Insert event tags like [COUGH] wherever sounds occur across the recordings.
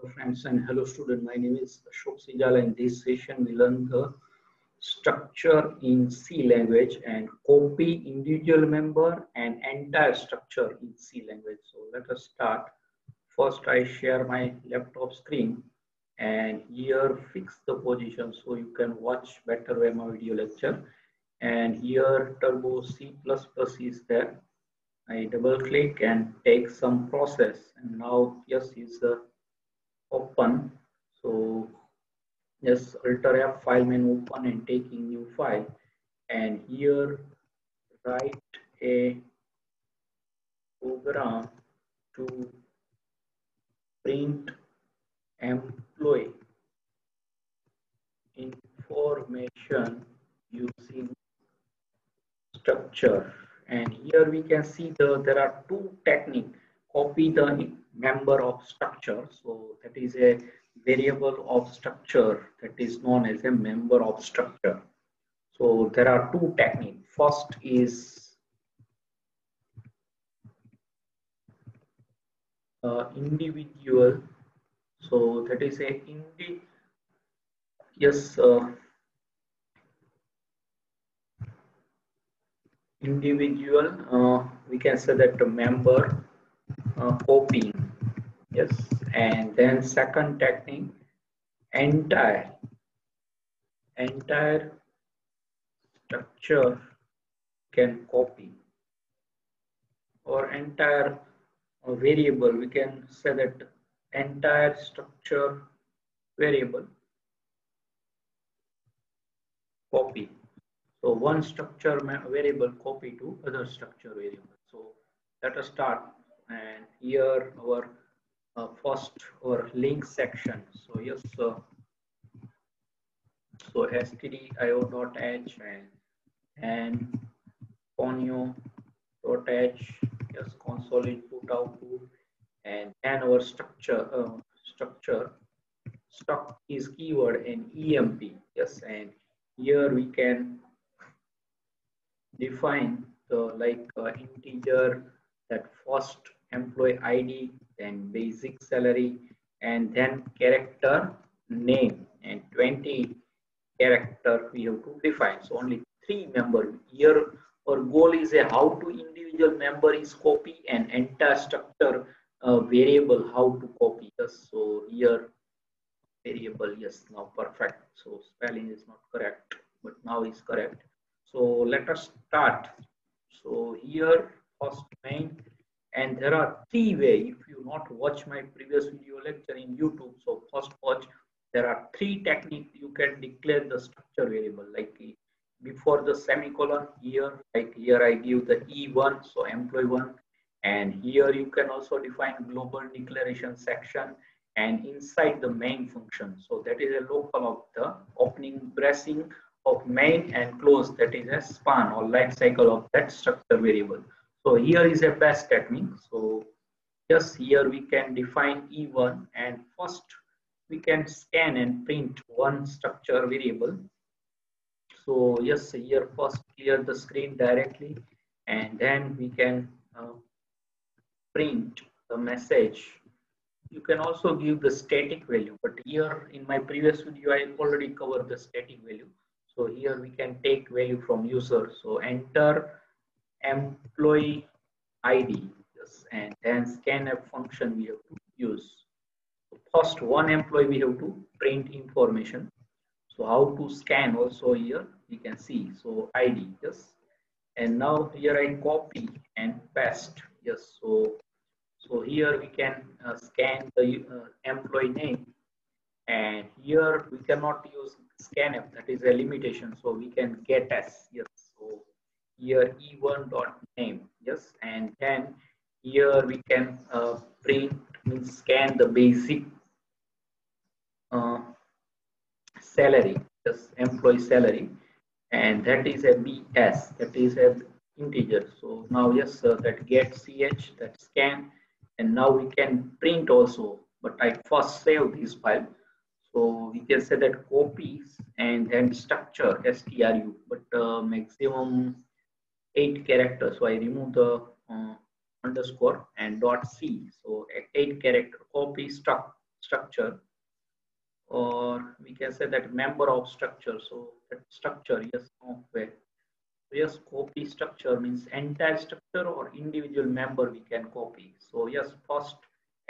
Hello friends and hello student. My name is Ashoksinh Zala and this session we learn the structure in C language and copy individual member and entire structure in C language. So let us start. First I share my laptop screen and here fix the position so you can watch better my video lecture. And here Turbo C++ is there. I double click and take some process and now yes is the open. So just alter f file menu open and taking new file. And here write a program to print employee information using structure. And here we can see the there are two technique copy the member of structure. So that is a variable of structure that is known as a member of structure. So there are two techniques. First is uh, individual. So that is a indi yes uh, individual. Uh, we can say that member uh, copying. Yes. And then second technique entire. Entire structure can copy. Or entire variable we can say that entire structure variable. Copy. So one structure variable copy to other structure variable. So let us start and here our uh, first or link section. So yes uh, so stdio.h and and conio.h yes console input output and then our structure uh, structure. Struct is keyword and emp yes and here we can define the like uh, integer that first employee ID, then basic salary, and then character name and 20 character we have to define. So only three member here our goal is a how to individual member is copy and entire structure uh, variable how to copy. Yes, so here variable yes now perfect. So spelling is not correct but now is correct. So let us start. So here first main and there are three way if you not watch my previous video lecture in youtube so first watch. There are three techniques you can declare the structure variable like eh, before the semicolon here like here i give the e1 so employee one. And here you can also define global declaration section and inside the main function. So that is a local of the opening bracing of main and close. That is a span or life cycle of that structure variable so here is a best technique. So just here we can define E1 and first we can scan and print one structure variable. So yes, here first clear the screen directly and then we can uh, print the message. You can also give the static value, but here in my previous video, I already covered the static value. So here we can take value from user. So enter employee ID yes, and then scanf function we have to use. So first one employee we have to print information. So how to scan also here we can see. So ID yes. And now here I copy and paste yes. So so here we can uh, scan the uh, employee name and here we cannot use scanf that is a limitation so we can get s yes so here e1 dot name yes and then here we can uh, print means scan the basic uh, salary yes employee salary and that is a bs that is a integer. So now yes that get ch that scan and now we can print also but i first save this file. So we can say that copies and then structure stru but uh, maximum eight characters. So I remove the uh, underscore and dot C. So eight character copy struct structure. Or we can say that member of structure. So that structure yes where yes copy structure means entire structure or individual member we can copy. So yes first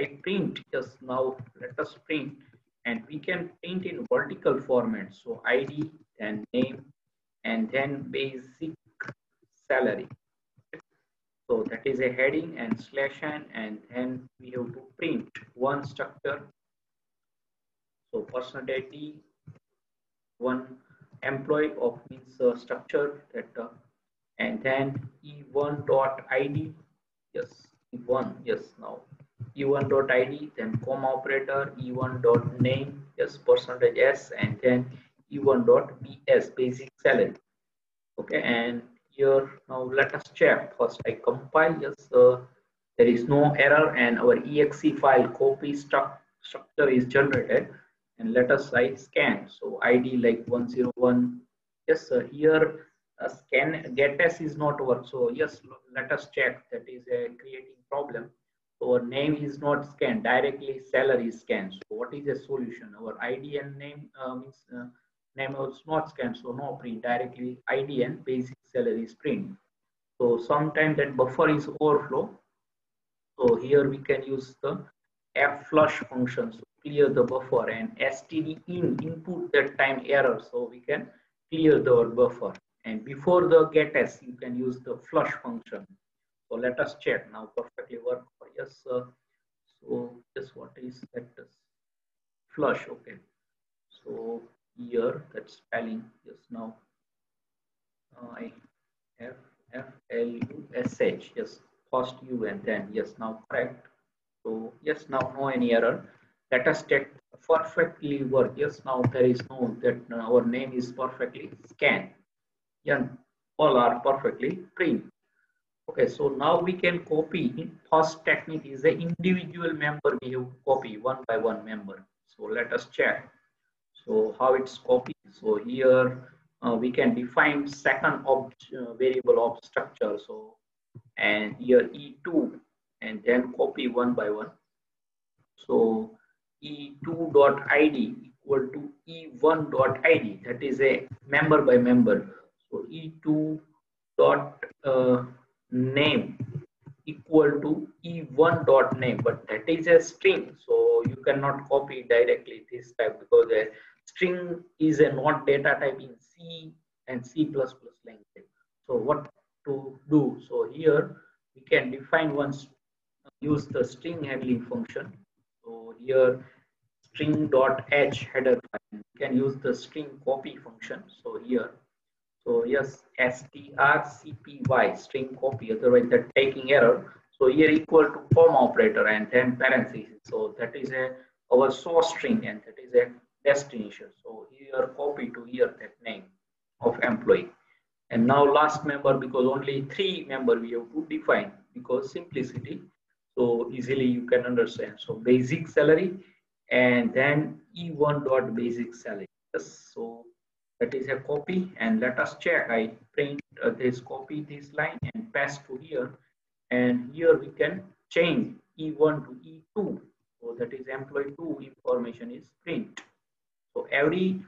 i print. Yes now let us print. And we can print in vertical format. So id and name and then basic salary. So that is a heading and slash n and then we have to print one structure. So percentage d one employee of means uh, structure that uh, and then e1 dot id yes e1 yes now. E1 dot id then comma operator e1 dot name yes percentage s and then e1 dot bs basic salary. Okay and here. Now let us check. First i compile. Yes uh, there is no error and our exe file copy struct structure is generated. And let us write scan. So id like 101 yes sir. Here a scan get s is not work. So yes let us check. That is a creating problem. So our name is not scanned. Directly salary is scanned. So what is the solution? Our id and name uh, means uh, name was not scanned so no print directly id and basic salary is print so sometimes that buffer is overflow. So here we can use the f flush function so clear the buffer and std in input that time error. So we can clear the buffer. And before the get s you can use the flush function. So let us check. Now perfectly work for yes uh, so this what is that? Flush okay. So here that spelling yes now. Uh, I f f l u s h yes first u and then yes now correct. So yes now no any error. Let us check perfectly work. Yes now there is no that uh, our name is perfectly scanned yeah all are perfectly print. Okay so now we can copy. First technique is the individual member. We have copy one by one member. So let us check so how it's copied so here uh, we can define second of uh, variable of structure so and here e2 and then copy one by one. So e2.id equal to e1.id that is a member by member. So e2 dot uh, name equal to e1 dot name but that is a string so you cannot copy directly this type because a string is a not data type in c and c++ language so what to do so here we can define once use the string handling function so here string dot h header file. You can use the string copy function. So here, so yes, strcpy string copy. Otherwise, that taking error. So here equal to form operator and then parentheses. So that is a our source string and that is a destination. So here copy to here that name of employee. And now last member because only three member we have to define because simplicity so easily you can understand. So basic salary and then e1 dot basic salary. Yes so that is a copy. And let us check. I print uh, this copy this line and paste to here. And here we can change e1 to e2 so that is employee 2 information is print so every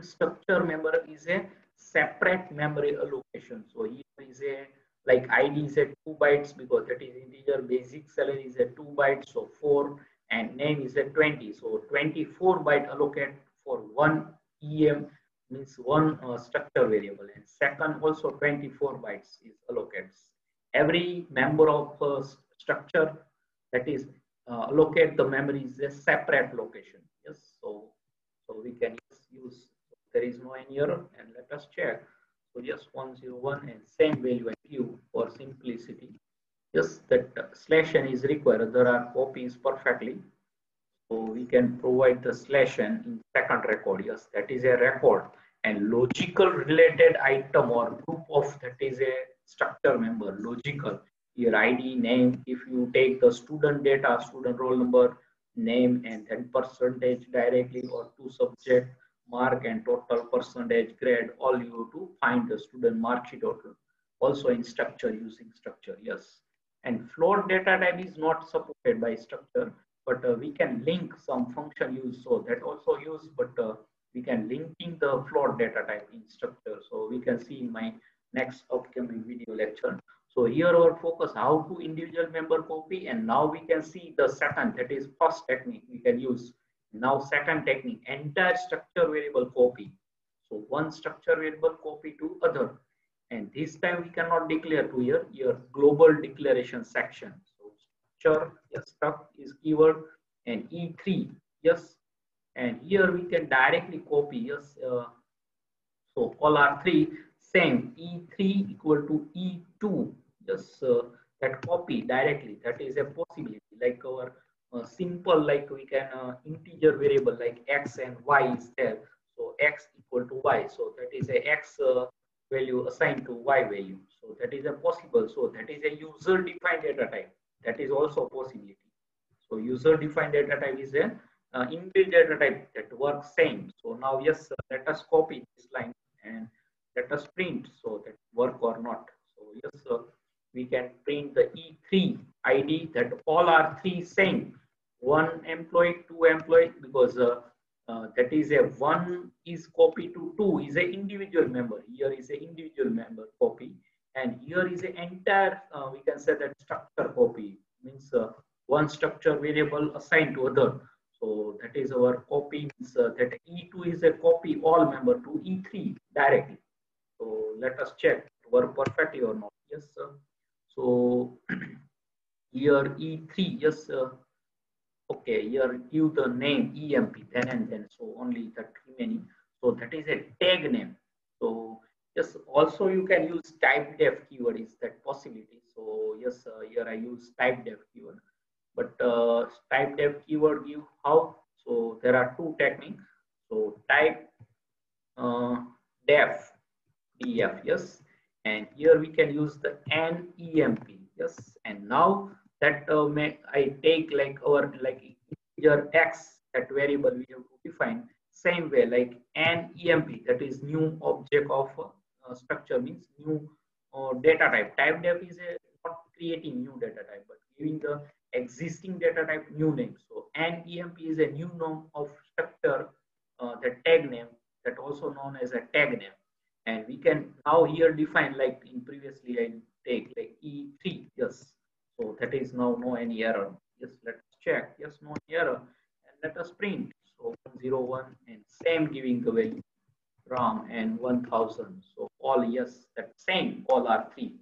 structure member is a separate memory allocation. So here is a like id is a 2 bytes because that is integer. Basic salary is a 2 bytes so 4 and name is a 20 so 24 byte allocate for one em means one uh, structure variable. And second also 24 bytes is allocates. Every member of uh, structure that is uh, allocate the memory is a separate location. Yes? So so we can use there is no any error and let us check so just 101 and same value and view for simplicity. Just that uh, slash n is required. There are copies perfectly. So we can provide the slash n in second record. Yes, that is a record and logical related item or group of that is a structure member logical your id name if you take the student data student roll number name and then percentage directly or to subject mark and total percentage grade all you to find the student mark sheet also in structure using structure yes and float data type is not supported by structure but uh, we can link some function use. So that also use, but uh, we can linking the float data type in structure. So we can see in my next upcoming video lecture. So here our focus how to individual member copy and now we can see the second that is first technique we can use. Now second technique entire structure variable copy. So one structure variable copy to other and this time we cannot declare to here your global declaration section. So structure yes struct is keyword and E3 yes and here we can directly copy yes uh, so all are three same e3 equal to e2 just uh, that copy directly that is a possibility like our uh, simple like we can uh, integer variable like x and y is there so x equal to y so that is a x uh, value assigned to y value so that is a possible so that is a user defined data type that is also a possibility so user defined data type is a uh, inbuilt data type that works same so now yes let us copy this line let print so that work or not so yes uh, we can print the E3 ID that all are three same. One employee, two employee, because uh, uh, that is a one is copy to two is a individual member. Here is a individual member copy, and here is an entire. Uh, we can say that structure copy means uh, one structure variable assigned to other. So that is our copy means uh, that E2 is a copy all member to E3 directly. Let us check work perfectly or not. Yes, sir. So [CLEARS THROAT] here E3, yes, uh, okay, here give the name EMP, then and then, so only that remaining. So that is a tag name. So yes, also you can use type def keyword is that possibility. So yes, here I use type def keyword, but uh, type def keyword give how? So there are two techniques. So type uh, def def, yes, and here we can use the nemp yes. And now that uh, may i take like our like integer x that variable we have to define same way like nemp that is new object of uh, structure means new uh, data type. Type def is a not creating new data type but giving the existing data type new name. So nemp is a new name of structure uh, the tag name that also known as a tag name and we can now here define like in previously I take like E3 yes. So that is now no any error. Yes let's check. Yes no error. And let us print. So 101 and same giving the value RAM and 1000 so all yes that same all are three.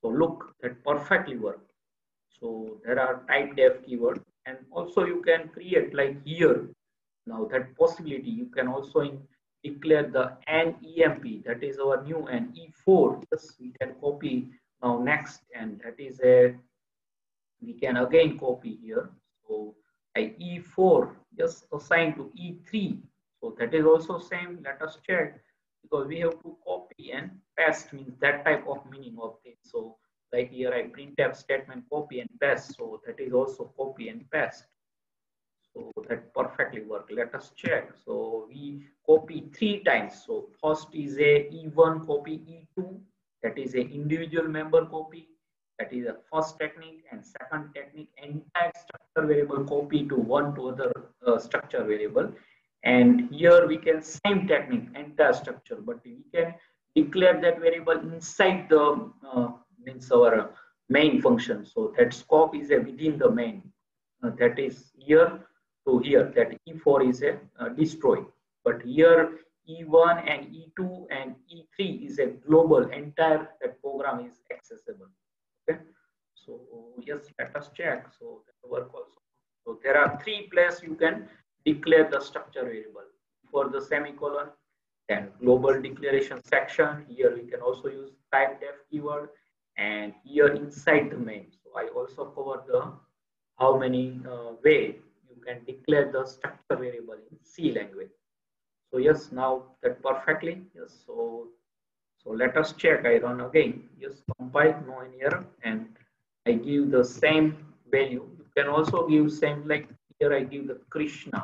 So look that perfectly work. So there are type def keyword. And also you can create like here. Now that possibility you can also in declare the NEMP that is our new and E4 yes we can copy now next and that is a we can again copy here. So I E4 just assigned to E3 so that is also same let us check because we have to copy and paste means that type of meaning of this so like here I print printf statement copy and paste. So that is also copy and paste so that perfectly work. Let us check. So we copy three times. So first is a E1 copy E2. That is a individual member copy. That is a first technique. And second technique, entire structure variable copy to one to other uh, structure variable. And here we can same technique, entire structure, but we can declare that variable inside the uh, means our main function. So that scope is a within the main. Uh, that is here to here that E4 is a uh, destroy. But here E1 and E2 and E3 is a global entire that program is accessible. Okay. So yes, let us check. So work also. So there are three places you can declare the structure variable for the semicolon then global declaration section. Here we can also use type def keyword and here inside the main. So I also cover the how many uh, way can declare the structure variable in C language. So yes, now that perfectly. Yes, so so let us check. I run again. Yes, compile, no any error, and I give the same value. You can also give same like here. I give the Krishna.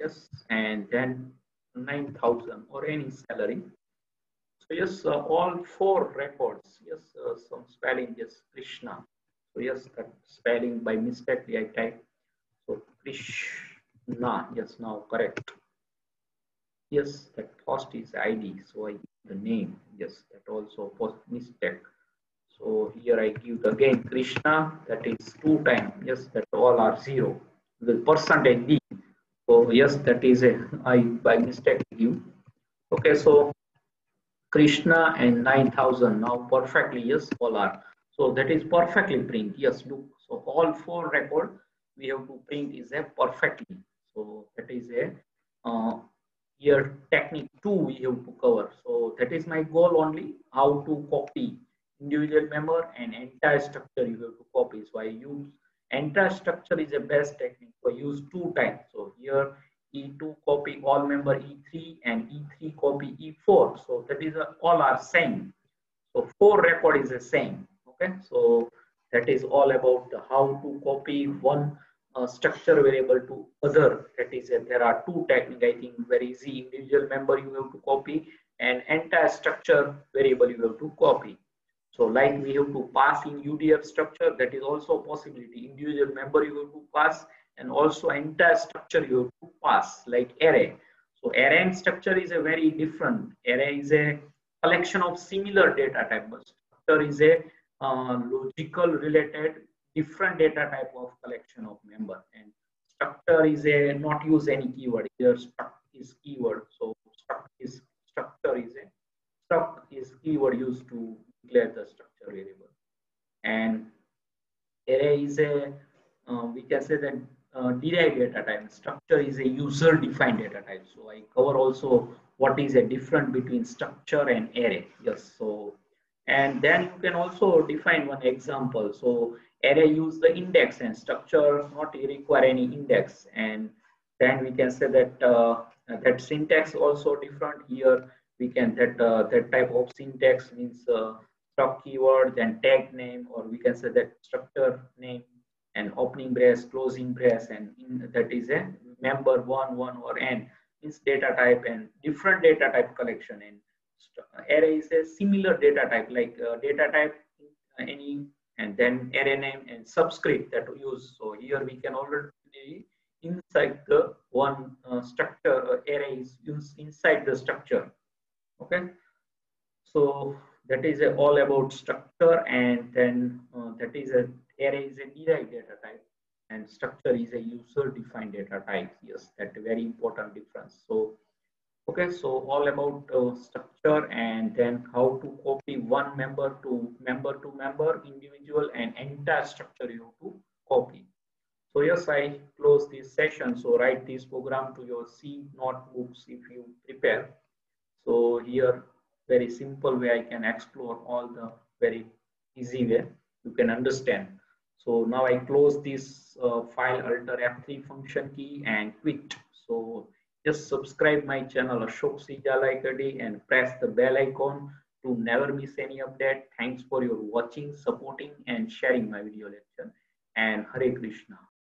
Yes, and then 9,000 or any salary. So yes, uh, all four records. Yes, uh, some spelling. Yes, Krishna. So yes, that spelling by mistake I type Krishna. Yes, now correct. Yes, that first is ID. So I the name. Yes, that also was mistake. So here I give again Krishna. That is two times. Yes, that all are zero. The percentage D. So yes, that is a I by mistake give. Okay, so Krishna and 9000 now perfectly yes all are so that is perfectly print yes look so all four record we have to print is a perfectly so that is a uh, here technique two we have to cover so that is my goal only how to copy individual member and entire structure you have to copy so i use entire structure is the best technique for use two times so here E2 copy all member E3 and E3 copy E4. So that is a, all are same. So four record is the same. Okay. So that is all about how to copy one uh, structure variable to other. That is, a, there are two technique I think very easy. Individual member you have to copy and entire structure variable you have to copy. So like we have to pass in UDF structure, that is also a possibility. Individual member you have to pass and also entire structure you have to pass like array. So array and structure is a very different. Array is a collection of similar data type, but structure is a uh, logical related different data type of collection of member. And structure is a not use any keyword. Here struct is keyword. So struct is structure is a struct is keyword used to declare the structure variable. And array is a uh, we can say that uh, derived data type. Structure is a user defined data type. So I cover also what is a difference between structure and array. Yes. So and then you can also define one example. So array use the index and structure not require any index. And then we can say that uh, that syntax also different here. We can that uh, that type of syntax means uh, struct keyword then tag name or we can say that structure name and opening brace, closing brace, and in, that is a member one, one or n is data type and different data type collection. And array is a similar data type like uh, data type uh, any and then array name and subscript that we use. So here we can already inside the one uh, structure uh, array is inside the structure. Okay, so that is a, all about structure and then uh, that is a array is a derived data type and structure is a user defined data type yes that very important difference so okay so all about uh, structure and then how to copy one member to member to member individual and entire structure you have to copy. So yes i close this session. So write this program to your c notebooks if you prepare. So here very simple way i can explore all the very easy way you can understand. So now I close this uh, file alter F3 function key and quit. So just subscribe my channel Ashoksinh Zala and press the bell icon to never miss any update. Thanks for your watching, supporting and sharing my video lecture and Hare Krishna.